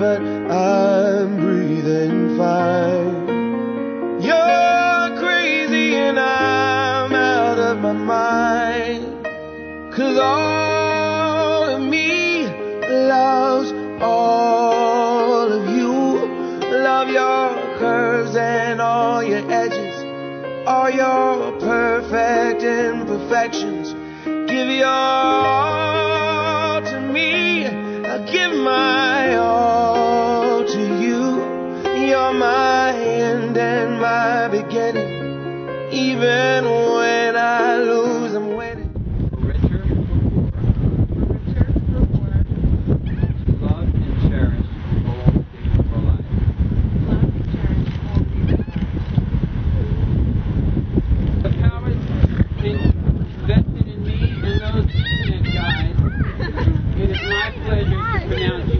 but I'm breathing fine. You're crazy and I'm out of my mind. Cause all of me loves all of you. Love your curves and all your edges, all your perfect imperfections. Give your all to me. I'll give my all end and my beginning. Even when I lose, I'm winning. Invested in me and those guys. It is my pleasure to pronounce you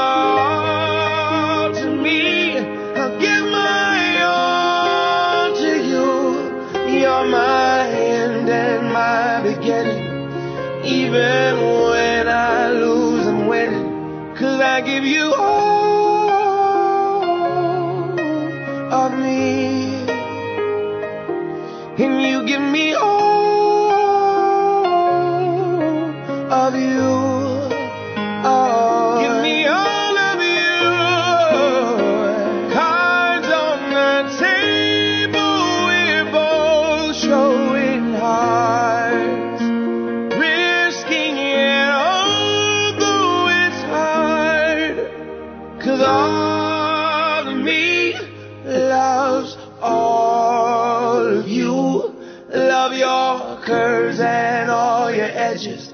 curves and all your edges,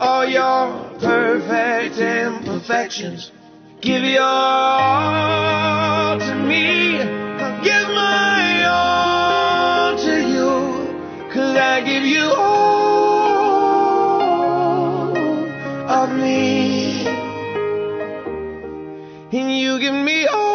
all your perfect imperfections. Give your all to me. I'll give my all to you. Cause I give you all of me. And you give me all